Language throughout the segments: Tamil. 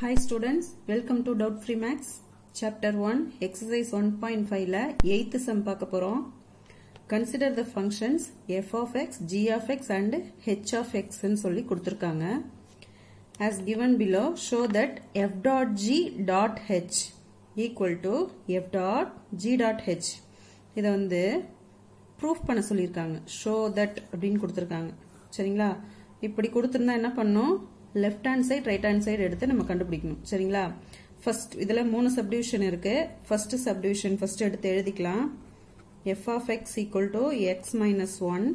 Hi students, welcome to Doubt Free Max. Chapter 1, Exercise 1.5 ல 8th sum பார்க்க போறோம். Consider the functions f of x, g of x and h of x ன்னு சொல்லி கொடுத்திருக்காங்க. As given below, show that f dot g dot h equal to f dot g dot h. இதை வந்து ப்ரூஃப் பண்ண சொல்லியிருக்காங்க ஷோ தட் அப்படின்னு கொடுத்துருக்காங்க சரிங்களா இப்படி கொடுத்துருந்தா என்ன பண்ணும் left hand side right hand side எடுத்து நம்ம கண்டுபிடிக்கணும். சரிங்களா? ஃபர்ஸ்ட் இதுல மூணு சப்டிவிஷன் இருக்கு. ஃபர்ஸ்ட் சப்டிவிஷன் ஃபர்ஸ்ட் எடுத்து எழுதிக்கலாம். F of X equal to X minus one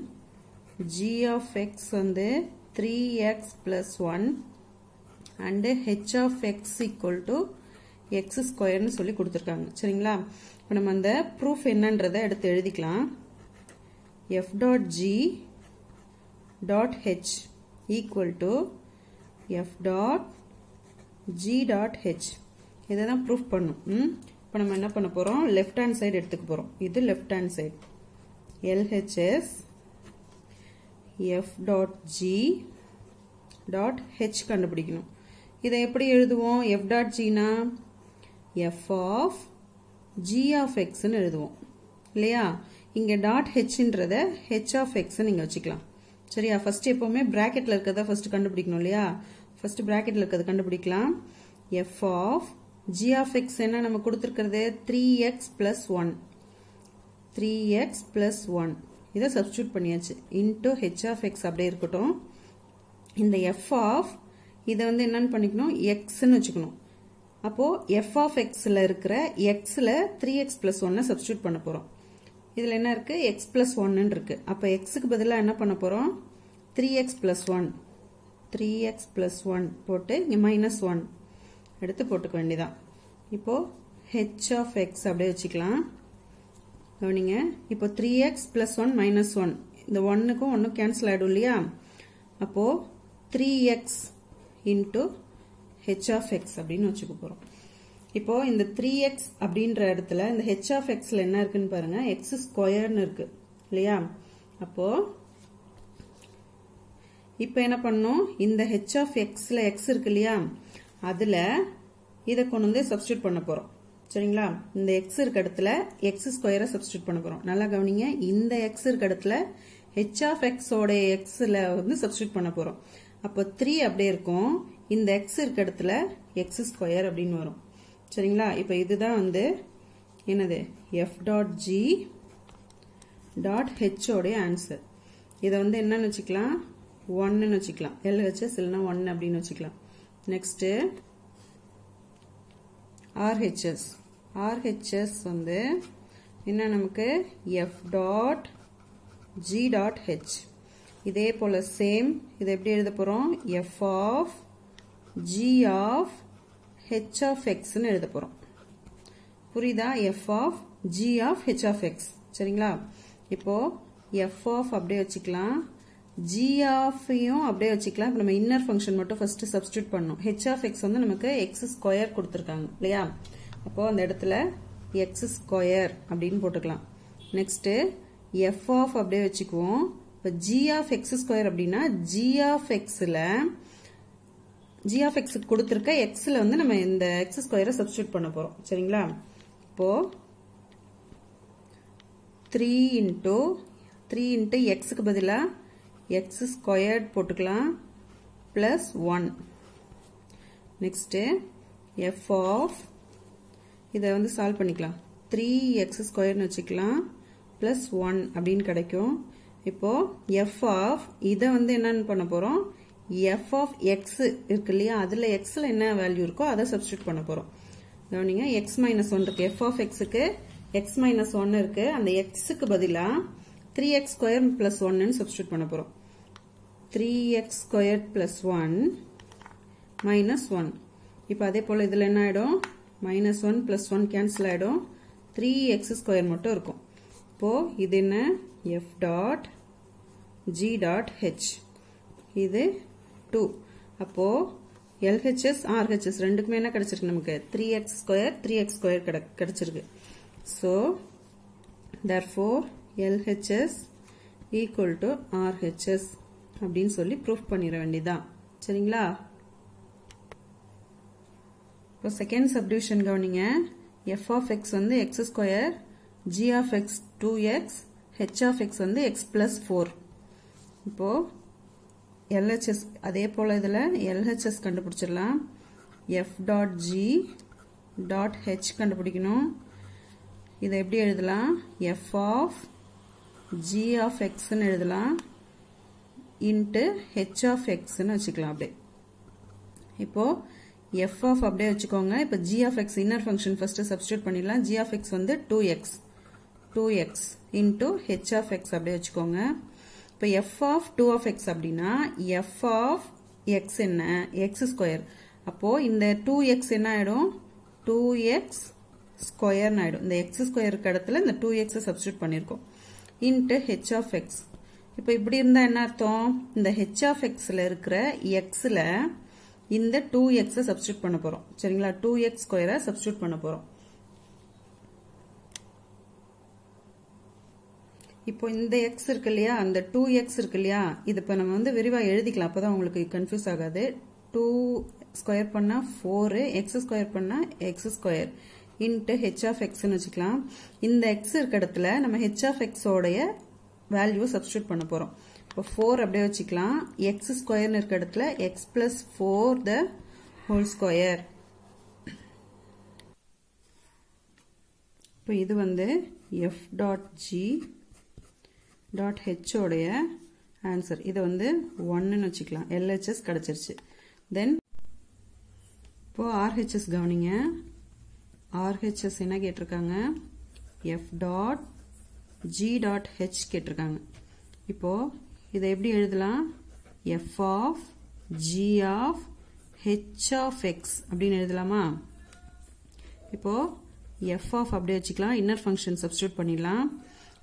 G of X வந்து three X plus one and H of X equal to X ஸ்கொயர்னு சொல்லி கொடுத்துருக்காங்க. சரிங்களா? இப்போ நம்ம அந்த ப்ரூஃப் என்னன்றதை எடுத்து எழுதிக்கலாம். F dot G dot H equal to F dot G dot H இதை தான் ப்ரூஃப் பண்ணும் இப்போ நம்ம என்ன பண்ண போகிறோம் லெஃப்ட் ஹேண்ட் சைடு எடுத்துக்க போகிறோம் இது left hand side LHS F dot G dot H கண்டுபிடிக்கணும். இதை எப்படி எழுதுவோம்? எஃப் டாட் ஜினா எஃப் ஆஃப் ஜி ஆஃப் எக்ஸ்ன்னு எழுதுவோம். இல்லையா? இங்கே டாட் ஹெச்ன்றத ஹெச் ஆஃப் எக்ஸ் நீங்கள் வச்சுக்கலாம். சரியா? ஃபர்ஸ்ட் எப்போவுமே ப்ராக்கெட்டில் இருக்கிறத ஃபர்ஸ்ட் கண்டுபிடிக்கணும் இல்லையா? ஃபர்ஸ்ட் ப்ராக்கெட்டில் இருக்கிறத கண்டுபிடிக்கலாம். F of G of X என்ன நம்ம கொடுத்துருக்கிறது? Three X plus one three X plus one இதை சப்ஸ்டியூட் பண்ணியாச்சு. இன்டூ ஹெச் ஆஃப் எக்ஸ் அப்படியே இருக்கட்டும். இந்த எஃப் ஆஃப் இதை வந்து என்னன்னு பண்ணிக்கணும்? எக்ஸ்ன்னு வச்சுக்கணும். அப்போ எஃப் ஆஃப் எக்ஸில் இருக்கிற எக்ஸில் த்ரீ எக்ஸ் பிளஸ் ஒன்னை சப்ஸ்டியூட் பண்ண போகிறோம் இதில் என்ன இருக்குது எக்ஸ் ப்ளஸ் ஒன்னு இருக்குது அப்போ எக்ஸுக்கு பதிலாக என்ன பண்ண போகிறோம் three X plus one three X plus one போட்டு இங்கே மைனஸ் ஒன் எடுத்து போட்டுக்க வேண்டியதான் இப்போது ஹெச் ஆஃப் எக்ஸ் அப்படியே வச்சுக்கலாம். கவனிங்க. இப்போ three X plus one minus one இந்த ஒன்னுக்கும் ஒன்றும் கேன்சல் ஆகிடும் இல்லையா? அப்போது three X into H of X அப்படின்னு வச்சுக்க போகிறோம் இப்போ இந்த த்ரீ எக்ஸ் அப்படின்ற இடத்துல இந்த ஹெச் ஆஃப் எக்ஸ்ல என்ன இருக்குன்னு பாருங்க. எக்ஸ் ஸ்கொயர்னு இருக்கு. இல்லையா? அப்போ இப்போ என்ன பண்ணும் இந்த ஹெச் ஆஃப் எக்ஸ்ல எக்ஸ் இருக்கு இல்லையா? அதுல இதை கொண்டு வந்து சப்ஸ்டியூட் பண்ண போறோம். சரிங்களா? இந்த எக்ஸ் இருக்க இடத்துல எக்ஸ் ஸ்கொயரை சப்ஸ்டியூட் பண்ண போறோம். நல்லா கவனிங்க. இந்த எக்ஸ் இருக்க இடத்துல ஹெச் ஆஃப் எக்ஸோட எக்ஸ்ல வந்து சப்ஸ்டியூட் பண்ண போறோம். அப்போ த்ரீ அப்படியே இருக்கும். இந்த எக்ஸ் இருக்க இடத்துல எக்ஸ் ஸ்கொயர் அப்படின்னு வரும். சரிங்களா? இப்போ இதுதான் வந்து என்னது? எஃப் டாட் ஜி டாட் ஹெச்சோடைய ஆன்சர் இதை வந்து என்னன்னு வச்சுக்கலாம்? ஒன்னு வச்சுக்கலாம். எல்ஹெச்எஸ் இல்லைன்னா ஒன் அப்படின்னு வச்சுக்கலாம். நெக்ஸ்ட்டு ஆர்ஹெச்எஸ் ஆர்ஹெச்எஸ் வந்து என்ன நமக்கு? F dot G dot H இதே போல சேம் இதை எப்படி எழுத போகிறோம் F of G of H of எக்ஸ்னு எழுத போகிறோம் புரியுதா? F of G of H of X சரிங்களா? இப்போது எஃப் ஆஃப் அப்படியே வச்சுக்கலாம். ஜி ஆஃபையும் அப்படியே வச்சுக்கலாம். இப்போ நம்ம இன்னர் ஃபங்க்ஷன் மட்டும் ஃபஸ்ட்டு சப்ஸ்டியூட் பண்ணணும். ஹெச் ஆஃப் எக்ஸ் வந்து நமக்கு எக்ஸ் ஸ்கொயர் கொடுத்துருக்காங்க. இல்லையா? அப்போது அந்த இடத்துல எக்ஸ் ஸ்கொயர் அப்படின்னு போட்டுக்கலாம். நெக்ஸ்ட்டு எஃப் ஆஃப் அப்படியே வச்சுக்குவோம். இப்போ ஜி ஆஃப் எக்ஸ் ஸ்கொயர் அப்படின்னா ஜி ஆஃப் எக்ஸில் ஜி ஆஃப் எக்ஸ் கொடுத்துருக்க எக்ஸில் வந்து நம்ம இந்த எக்ஸ் ஸ்கொயரை சப்ஸ்டியூட் பண்ண போகிறோம் சரிங்களா? இப்போ த்ரீ இன்ட்டு த்ரீ இன்ட்டு எக்ஸுக்கு பதிலாக எக்ஸ் ஸ்கொயர்ட் போட்டுக்கலாம். Plus one next F of இதை வந்து சால்வ் பண்ணிக்கலாம். த்ரீ எக்ஸ் ஸ்கொயர்னு வச்சுக்கலாம். ப்ளஸ் ஒன் அப்படின்னு கிடைக்கும். இப்போ எஃப் ஆஃப் இதை வந்து என்னன்னு பண்ண போகிறோம் எஃப் ஆஃப் எக்ஸ் இருக்கு இல்லையா? அதில் எக்ஸில் என்ன வேல்யூ இருக்கோ அதை சப்ஸ்டியூட் பண்ண போகிறோம் கவனிங்க எக்ஸ் மைனஸ் ஒன் இருக்கு. எஃப் ஆஃப் எக்ஸுக்கு எக்ஸ் மைனஸ் ஒன் இருக்கு. அந்த எக்ஸுக்கு பதிலாக த்ரீ எக்ஸ் ஸ்கொயர் பிளஸ் ஒன்னு சப்ஸ்டியூட் பண்ண போகிறோம் three X square plus one minus one இப்போ அதே போல் இதில் என்ன ஆகிடும் minus one plus one cancel ஆகிடும் த்ரீ எக்ஸ் ஸ்கொயர் மட்டும் இருக்கும். இப்போது இது என்ன? F dot G dot H இது டூ அப்போ எல்ஹெச்எஸ் ஆர்ஹெச்எஸ் ரெண்டுக்குமே என்ன கிடைச்சிருக்கு நமக்கு? Three X square three X square கிடைச்சிருக்கு. So therefore LHS equal to RHS அப்படின்னு சொல்லி ப்ரூஃப் பண்ணிட வேண்டியதான் சரிங்களா? இப்போ செகண்ட் சப்டிவிஷன் கவனிங்க. எஃப் ஆஃப் எக்ஸ் வந்து X square G of X two X H of X வந்து எக்ஸ் பிளஸ் ஃபோர் இப்போ எல்ஹெச்எஸ் அதே போல் இதில் எல்ஹெச்எஸ் கண்டுபிடிச்சிடலாம். F dot G dot H கண்டுபிடிக்கணும். இதை எப்படி எழுதலாம்? எஃப் ஆஃப் ஜி ஆஃப் எக்ஸ்ன்னு எழுதலாம். இன்ட்டு ஹெச் ஆஃப் எக்ஸ்ன்னு வச்சுக்கலாம் அப்படியே. இப்போது எஃப் ஆஃப் அப்படியே வச்சுக்கோங்க. இப்போ G of X inner function first substitute பண்ணிடலாம். ஜி ஆஃப் எக்ஸ் வந்து two X two X into H of X அப்படியே வச்சுக்கோங்க. இப்போ F of two of X அப்படின்னா எஃப் ஆஃப் எக்ஸ் என்ன? எக்ஸ் ஸ்கொயர் அப்போது இந்த டூ எக்ஸ் என்ன ஆகிடும் டூ எக்ஸ் ஸ்கொயர்னு ஆகிடும் இந்த எக்ஸ் ஸ்கொயருக்கு இடத்துல இந்த டூ எக்ஸை சப்ஸ்டியூட் பண்ணியிருக்கோம் இன்ட்டு ஹெச் ஆஃப் எக்ஸ் இப்போ இப்படி இருந்தால் என்ன அர்த்தம்? இந்த ஹெச் ஆஃப் எக்ஸில் இருக்கிற எக்ஸில் இந்த டூ எக்ஸை சப்ஸ்டியூட் பண்ண போகிறோம் சரிங்களா? டூ எக்ஸ் ஸ்கொயரை சப்ஸ்டியூட் பண்ண போகிறோம் இப்போ இந்த எக்ஸ் இருக்கு இல்லையா? அந்த டூ எக்ஸ் இருக்கு இல்லையா? இது இப்போ நம்ம வந்து விரிவாக எழுதிக்கலாம். அப்போ தான் உங்களுக்கு கன்ஃபியூஸ் ஆகாது. டூ ஸ்கொயர் பண்ணால் ஃபோரு எக்ஸ் ஸ்கொயர் பண்ணால் X square into H of எக்ஸ்னு வச்சுக்கலாம். இந்த எக்ஸ் இருக்க இடத்துல நம்ம ஹெச் ஆஃப் எக்ஸோடைய வேல்யூ சப்ஸ்டியூட் பண்ண போகிறோம் இப்போ ஃபோர் அப்படியே வச்சுக்கலாம். எக்ஸ் ஸ்கொயர்னு இருக்க இடத்துல X plus four the whole square இப்போ இது வந்து எஃப் டாட் ஜி டாட் ஹெச்சோடைய ஆன்சர் இதை வந்து ஒன்னுன்னு வச்சுக்கலாம். எல்ஹெச்எஸ் கிடச்சிருச்சு. தென் இப்போ ஆர்ஹெச்எஸ் கவனிங்க. ஆர்ஹெச்எஸ் என்ன கேட்டிருக்காங்க? F dot G dot H கேட்டிருக்காங்க. இப்போ இதை எப்படி எழுதலாம்? F of G of H of X அப்படின்னு எழுதலாமா? இப்போ எஃப் ஆஃப் அப்படியே வச்சுக்கலாம். இன்னர் ஃபங்க்ஷன் சப்ஸ்டியூட் பண்ணிடலாம்.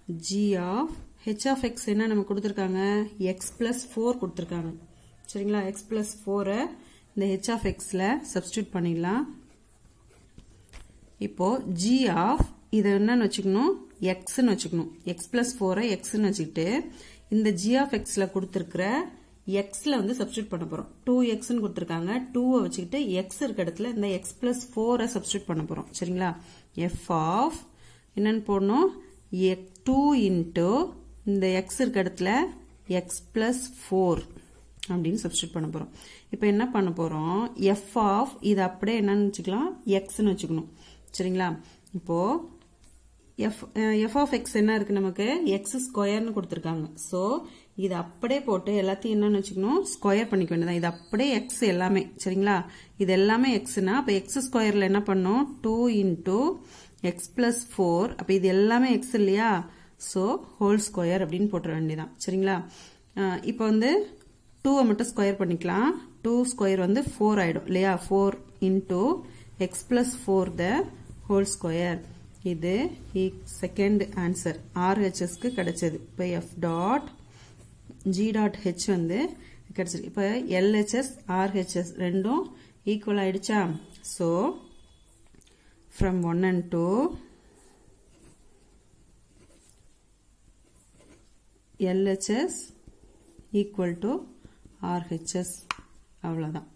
G of H of X என்ன நம்ம கொடுத்துருக்காங்க? எக்ஸ் பிளஸ் ஃபோர் கொடுத்துருக்காங்க. சரிங்களா? எக்ஸ் பிளஸ் ஃபோரை இந்த ஹெச் ஆஃப் எக்ஸில் சப்ஸ்டியூட் பண்ணிடலாம். இப்போது ஜி ஆஃப் இதை என்னன்னு வச்சுக்கணும்? எக்ஸ்ன்னு வச்சுக்கணும். எக்ஸ் பிளஸ் ஃபோரை எக்ஸ்ன்னு வச்சுக்கிட்டு இந்த ஜி ஆஃப் எக்ஸில் கொடுத்துருக்கிற எக்ஸில் வந்து சப்ஸ்டியூட் பண்ண போகிறோம் டூ எக்ஸ்ன்னு கொடுத்துருக்காங்க. டூவை வச்சுக்கிட்டு எக்ஸ் இருக்க இடத்துல இந்த எக்ஸ் பிளஸ் ஃபோரை சப்ஸ்டியூட் பண்ண போகிறோம் சரிங்களா? எஃப் ஆஃப் என்னன்னு போடணும்? டூ இன்ட்டு இந்த எக்ஸ் இருக்க இடத்துல எக்ஸ் பிளஸ் ஃபோர் அப்படின்னு சப்ஸ்டியூட் பண்ண போகிறோம் இப்போ என்ன பண்ண போகிறோம் எஃப் ஆஃப் இது அப்படியே என்னன்னு வச்சுக்கலாம்? எக்ஸ்ன்னு வச்சுக்கணும். சரிங்களா? இப்போ எஃப் எஃப் ஆஃப் எக்ஸ் என்ன இருக்கு நமக்கு? எக்ஸ் ஸ்கொயர்னு கொடுத்துருக்காங்க. ஸோ இது அப்படியே போட்டு எல்லாத்தையும் என்னன்னு வச்சுக்கணும்? ஸ்கொயர் பண்ணிக்க வேண்டியதான் இது அப்படியே எக்ஸ் எல்லாமே. சரிங்களா? இது எல்லாமே எக்ஸ்னா அப்போ எக்ஸ் ஸ்கொயரில் என்ன பண்ணோம்? Two into X plus four அப்போ இது எல்லாமே எக்ஸ் இல்லையா? ஸோ ஹோல் ஸ்கொயர் அப்படின்னு போட்டுற வேண்டியதான் சரிங்களா? இப்போ வந்து டூவை மட்டும் ஸ்கொயர் பண்ணிக்கலாம். டூ ஸ்கொயர் வந்து ஃபோர் ஆயிடும் இல்லையா? Four into X plus four the whole square இது செகண்ட் ஆன்சர் ஆர்ஹெச்எஸ்க்கு கிடைச்சது. இப்போ F dot G dot H வந்து கிடைச்சிருக்கு இப்போ எல்ஹெச்எஸ் ஆர்ஹெச்எஸ் ரெண்டும் ஈக்குவல் ஆயிடுச்சா? So from one and two LHS equal to RHS அவ்வளோதான்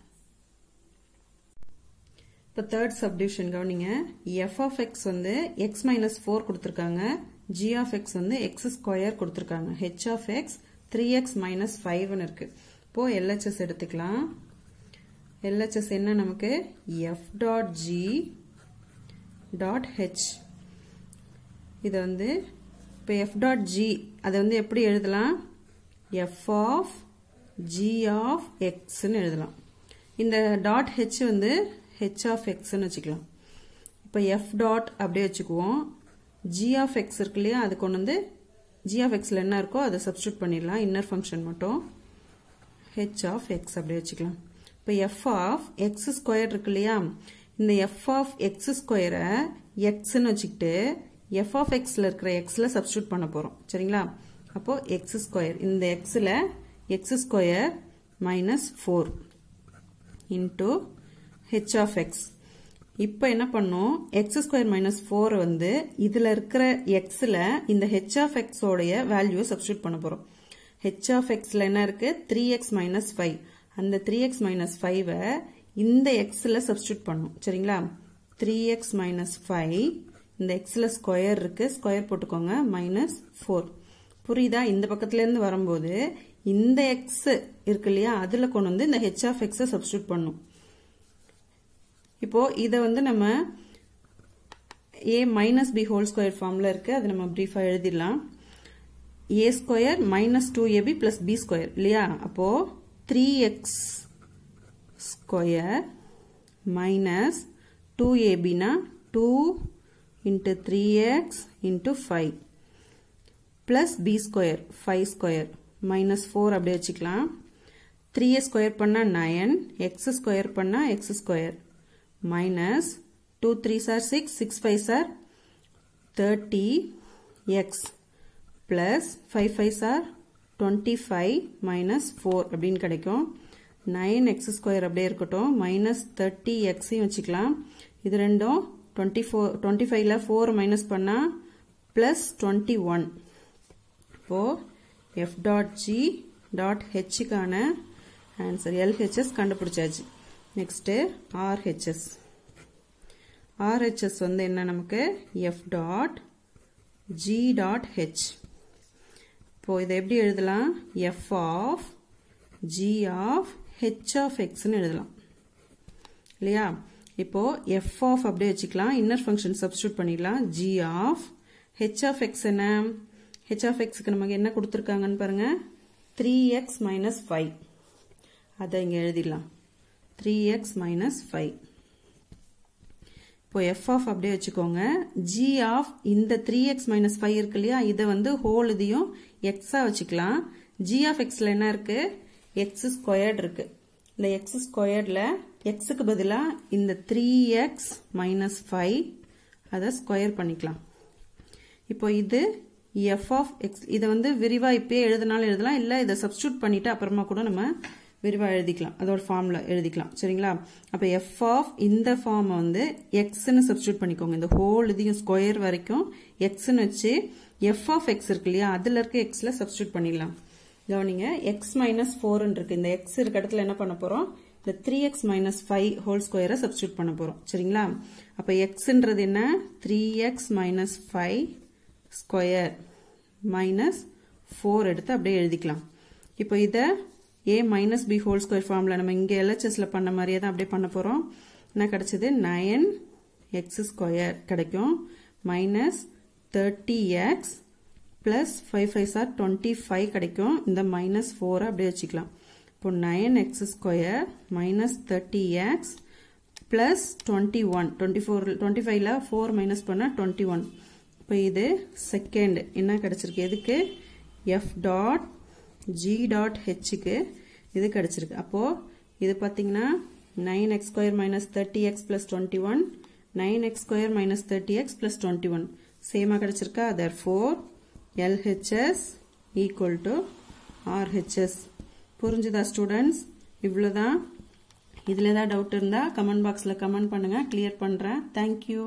இப்போ தேர்ட் சப்டிவிஷன் கவனிங்க. எஃப் ஆஃப் எக்ஸ் வந்து எக்ஸ் மைனஸ் ஃபோர் கொடுத்துருக்காங்க. ஜி ஆஃப் எக்ஸ் வந்து எக்ஸ் ஸ்கொயர் கொடுத்துருக்காங்க. H of X three X minus ஃபைவ்னு இருக்கு. இப்போது எல்ஹெச்எஸ் எடுத்துக்கலாம். எல்ஹெச்எஸ் என்ன நமக்கு? F dot G dot H இதை வந்து இப்போ எஃப் டாட் ஜி அதை வந்து எப்படி எழுதலாம்? எஃப் ஆஃப் ஜி ஆஃப் எக்ஸ்ன்னு எழுதலாம். இந்த டாட் ஹெச் வந்து ஹெச் ஆஃப் எக்ஸ்ன்னு வச்சுக்கலாம். இப்போ எஃப் டாட் அப்படியே வச்சுக்குவோம். ஜி ஆஃப் எக்ஸ் இருக்கு இல்லையா? அது கொண்டு வந்து ஜி ஆஃப் எக்ஸில் என்ன இருக்கோ அதை சப்ஸ்டியூட் பண்ணிடலாம். இன்னர் ஃபங்க்ஷன் மட்டும். ஹெச் ஆஃப் எக்ஸ் அப்படியே வச்சுக்கலாம். இப்போ எஃப் ஆஃப் எக்ஸ் ஸ்கொயர் இருக்கு இல்லையா? இந்த எஃப் ஆஃப் எக்ஸ் ஸ்கொயரை எக்ஸ்ன்னு வச்சுக்கிட்டு எஃப் ஆஃப் எக்ஸில் இருக்கிற எக்ஸில் சப்ஸ்டியூட் பண்ண போகிறோம் சரிங்களா? அப்போ எக்ஸ் ஸ்கொயர் இந்த எக்ஸில் X square minus four into H of X இப்போ என்ன பண்ணும்? எக்ஸ் ஸ்கொயர் மைனஸ் ஃபோர் வந்து இதில் இருக்கிற எக்ஸில் இந்த ஹெச் ஆஃப் எக்ஸோடைய வேல்யூவை சப்ஸ்டியூட் பண்ண போகிறோம் ஹெச் ஆஃப் எக்ஸில் என்ன இருக்கு? த்ரீ எக்ஸ் மைனஸ் ஃபைவ் அந்த த்ரீ எக்ஸ் மைனஸ் ஃபைவை இந்த எக்ஸில் சப்ஸ்டியூட் பண்ணும். சரிங்களா? த்ரீ எக்ஸ் மைனஸ் ஃபைவ் இந்த எக்ஸில் ஸ்கொயர் இருக்கு. ஸ்கொயர் போட்டுக்கோங்க. மைனஸ் ஃபோர் புரியுதா? இந்த பக்கத்துலேருந்து வரும்போது இந்த எக்ஸ் இருக்கு இல்லையா? அதில் கொண்டு வந்து இந்த ஹெச் ஆஃப் எக்ஸை சப்ஸ்டியூட் பண்ணும். இப்போ இதை வந்து நம்ம A minus B whole square ஃபார்மில் இருக்கு. அதை நம்ம ப்ரீஃபாக எழுதிடலாம். A square minus two AB plus B square இல்லையா? அப்போ three X square minus two ஏபினா two into three X into five b B square five square minus four அப்படியே வச்சுக்கலாம். த்ரீயை ஸ்கொயர் பண்ணால் நயன் எக்ஸ் ஸ்கொயர் பண்ணால் X square minus two three sir six six five sir thirty X plus five five sir twenty five minus four அப்படின்னு கிடைக்கும். நைன் எக்ஸ் ஸ்கொயர் அப்படியே இருக்கட்டும். மைனஸ் தேர்ட்டி எக்ஸையும் வச்சுக்கலாம். இது ரெண்டும் டுவெண்ட்டி ஃபோர் டுவெண்ட்டி ஃபைவ்ல ஃபோர் மைனஸ் பண்ணால் ப்ளஸ் டுவெண்ட்டி ஒன் இப்போது எஃப் டாட் ஜி டாட் ஹெச்சுக்கான ஆன்சர் எல்ஹெச்எஸ் கண்டுபிடிச்சாச்சு. நெக்ஸ்ட்டு ஆர்ஹெச்எஸ் ஆர்ஹெச்எஸ் வந்து என்ன நமக்கு? F dot G dot H இப்போ இதை எப்படி எழுதலாம்? F of G of H of எக்ஸ்னு எழுதலாம். இல்லையா? இப்போ எஃப் ஆஃப் அப்படியே வச்சுக்கலாம். இன்னர் ஃபங்க்ஷன் சப்ஸ்டியூட் பண்ணிடலாம். G of H of X என்ன? ஹெச் ஆஃப் எக்ஸுக்கு நமக்கு என்ன கொடுத்துருக்காங்கன்னு பாருங்க. த்ரீ எக்ஸ் மைனஸ் ஃபைவ் அதை இங்கே எழுதிடலாம். த்ரீ எக்ஸ் மைனஸ் ஃபைவ் இப்போ எஃப் ஆஃப் அப்படியே வச்சுக்கோங்க. ஜி ஆஃப் இந்த த்ரீ எக்ஸ் மைனஸ் ஃபைவ் இருக்கு இல்லையா? இதை வந்து ஹோல் இதையும் எக்ஸா வச்சுக்கலாம். ஜி ஆஃப் எக்ஸ்ல என்ன இருக்கு? எக்ஸ் ஸ்கொயர்ட் இருக்கு. இந்த எக்ஸ் ஸ்கொயர்டில் எக்ஸுக்கு பதிலாக இந்த த்ரீ எக்ஸ் மைனஸ் ஃபைவ் அதை ஸ்கொயர் பண்ணிக்கலாம். இப்போ இது எஃப் ஆஃப் எக்ஸ் இதை வந்து விரிவாக இப்பயே எழுதினாலும் எழுதலாம். இல்லை இதை சப்ஸ்டியூட் பண்ணிவிட்டு அப்புறமா கூட நம்ம விரிவாக எழுதிக்கலாம். அதோட ஃபார்மில் எழுதிக்கலாம். சரிங்களா? அப்போ எஃப் ஆஃப் இந்த ஃபார்மை வந்து எக்ஸ்ன்னு சப்ஸ்டியூட் பண்ணிக்கோங்க. இந்த ஹோல் இதையும் ஸ்கொயர் வரைக்கும் எக்ஸ்ன்னு வச்சு எஃப் ஆஃப் எக்ஸ் இருக்கு இல்லையா? அதில் இருக்க எக்ஸில் சப்ஸ்டியூட் பண்ணிடலாம். கவனிங்க எக்ஸ் மைனஸ் ஃபோர்ன்னு இருக்குது இந்த எக்ஸ் இருக்க இடத்துல என்ன பண்ண போகிறோம் இந்த three X minus five whole ஸ்கொயரை சப்ஸ்டியூட் பண்ண போறோம். சரிங்களா? அப்போ எக்ஸ்ன்றது என்ன? Three X minus five square minus four எடுத்து அப்படியே எழுதிக்கலாம். இப்போ இதை A minus B whole square ஃபார்மில் நம்ம இங்கே எல்ஹெச்எஸ்ல பண்ண மாதிரியே தான் அப்படியே பண்ண போகிறோம் என்ன கிடைச்சது? நயன் எக்ஸ் ஸ்கொயர் கிடைக்கும். Minus thirty x plus five five sir twenty five கிடைக்கும். இந்த மைனஸ் ஃபோரை அப்படியே வச்சுக்கலாம். இப்போ nine x square minus thirty x plus twenty one twenty four twenty ஃபைவ்ல ஃபோர் மைனஸ் பண்ணால் டுவெண்ட்டி ஒன் இப்போ இது செகண்ட் என்ன கிடச்சிருக்கு? எதுக்கு? எஃப் டாட் ஜி டாட் ஹெச்சுக்கு இது கிடச்சிருக்கு. அப்போது இது பார்த்தீங்கன்னா nine X square minus thirty X plus twenty one nine X square minus thirty x plus twenty one சேமாக கிடைச்சிருக்கா therefore LHS equal to RHS புரிஞ்சுதா ஸ்டூடெண்ட்ஸ் இவ்வளோதான் இதில் ஏதாவது டவுட் இருந்தால் கமெண்ட் பாக்ஸில் கமெண்ட் பண்ணுங்கள் கிளியர் பண்ணுறேன் தேங்க்யூ